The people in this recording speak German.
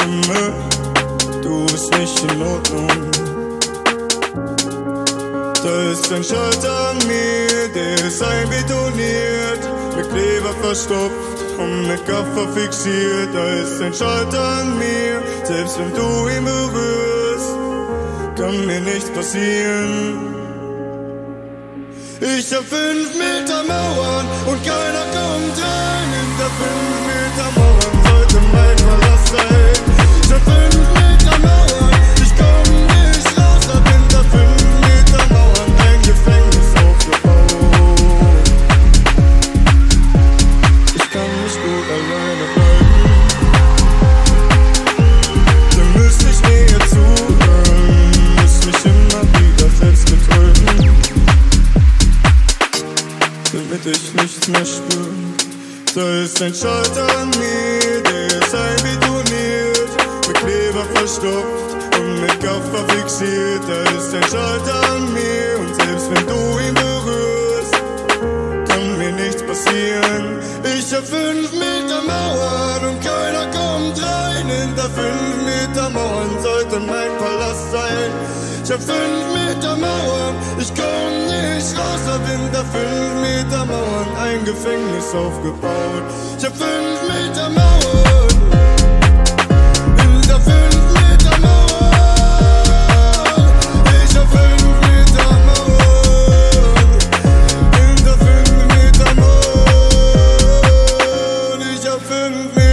Stimme, du bist nicht in Ordnung. Da ist ein Schalter an mir, der ist einbetoniert, mit Kleber verstopft und mit Gaffer fixiert. Da ist ein Schalter an mir, selbst wenn du ihn berührst, kann mir nichts passieren. Ich hab fünf Meter Mauern und keiner kommt damit ich nichts mehr spüre. Da ist ein Schalter an mir, der ist einbetoniert, mit Kleber verstopft und mit Gaffer fixiert. Da ist ein Schalter an mir und selbst wenn du ihn berührst, kann mir nichts passieren. Ich hab fünf Meter Mauern und keiner kommt rein. Hinter fünf Meter Mauern sollte mein Palast sein. Ich hab fünf Meter Mauern, ich komm mich außer Winter fünf Meter Mauern, ein Gefängnis aufgebaut. Ich hab fünf Meter Mauern. Hinter fünf Meter Mauern. Ich hab fünf Meter Mauern. Hinter fünf Meter Mauern. Ich hab fünf Meter